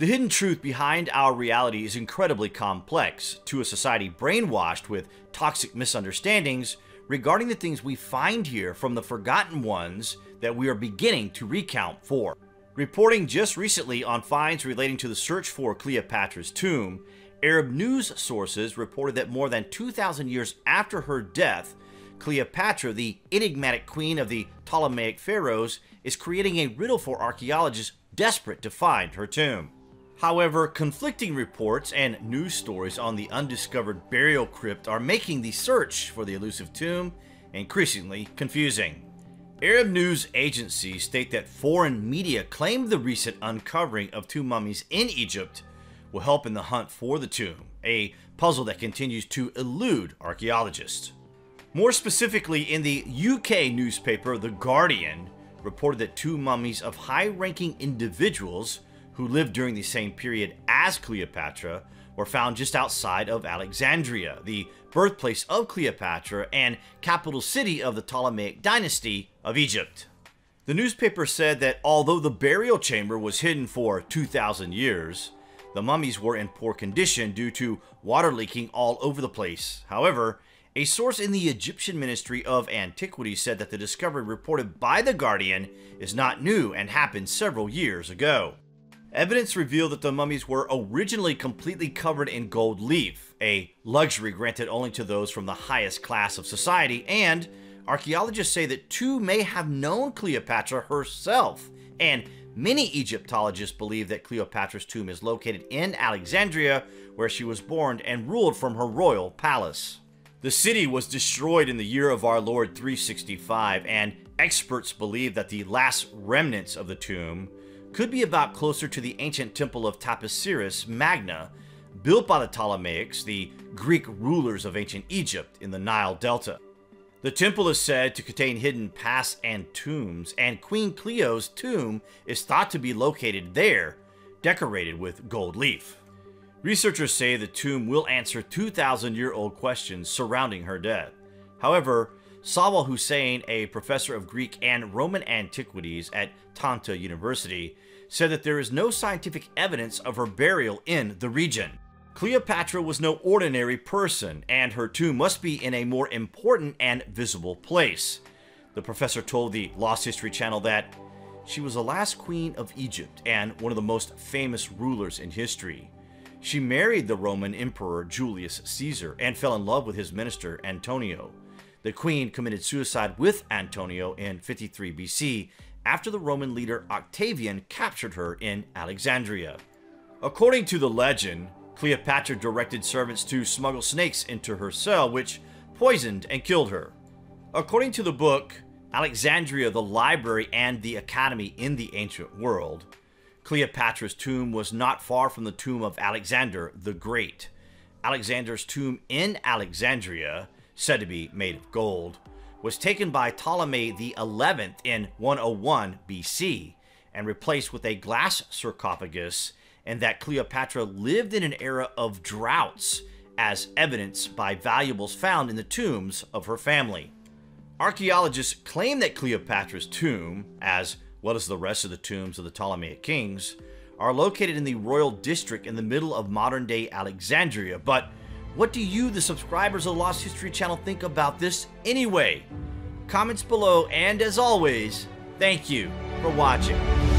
The hidden truth behind our reality is incredibly complex to a society brainwashed with toxic misunderstandings regarding the things we find here from the forgotten ones that we are beginning to recount for. Reporting just recently on finds relating to the search for Cleopatra's tomb, Arab news sources reported that more than 2,000 years after her death, Cleopatra, the enigmatic queen of the Ptolemaic pharaohs, is creating a riddle for archaeologists desperate to find her tomb. However, conflicting reports and news stories on the undiscovered burial crypt are making the search for the elusive tomb increasingly confusing. Arab news agencies state that foreign media claim the recent uncovering of two mummies in Egypt will help in the hunt for the tomb, a puzzle that continues to elude archaeologists. More specifically, in the UK newspaper The Guardian, reported that two mummies of high ranking individuals who lived during the same period as Cleopatra were found just outside of Alexandria, the birthplace of Cleopatra and capital city of the Ptolemaic dynasty of Egypt. The newspaper said that although the burial chamber was hidden for 2,000 years, the mummies were in poor condition due to water leaking all over the place. However, a source in the Egyptian Ministry of Antiquities said that the discovery reported by The Guardian is not new and happened several years ago. Evidence revealed that the mummies were originally completely covered in gold leaf, a luxury granted only to those from the highest class of society, and archaeologists say that two may have known Cleopatra herself, and many Egyptologists believe that Cleopatra's tomb is located in Alexandria, where she was born and ruled from her royal palace. The city was destroyed in the year of our Lord 365, and experts believe that the last remnants of the tomb could be about closer to the ancient temple of Taposiris Magna, built by the Ptolemaics, the Greek rulers of ancient Egypt in the Nile Delta. The temple is said to contain hidden paths and tombs, and Queen Cleo's tomb is thought to be located there, decorated with gold leaf. Researchers say the tomb will answer 2,000 year old questions surrounding her death. However, Sawal Hussein, a professor of Greek and Roman antiquities at Tanta University, said that there is no scientific evidence of her burial in the region. Cleopatra was no ordinary person, and her tomb must be in a more important and visible place. The professor told the Lost History Channel that she was the last queen of Egypt and one of the most famous rulers in history. She married the Roman Emperor Julius Caesar and fell in love with his minister Antonio. The queen committed suicide with Antonio in 53 BC after the Roman leader Octavian captured her in Alexandria. According to the legend, Cleopatra directed servants to smuggle snakes into her cell, which poisoned and killed her. According to the book Alexandria, the Library and the Academy in the Ancient World, Cleopatra's tomb was not far from the tomb of Alexander the Great. Alexander's tomb in Alexandria, said to be made of gold, was taken by Ptolemy the 11th in 101 BC and replaced with a glass sarcophagus, and that Cleopatra lived in an era of droughts, as evidenced by valuables found in the tombs of her family. Archaeologists claim that Cleopatra's tomb, as well as the rest of the tombs of the Ptolemaic kings, are located in the royal district in the middle of modern day Alexandria. But what do you, the subscribers of the Lost History channel, think about this anyway? Comments below, and as always, thank you for watching.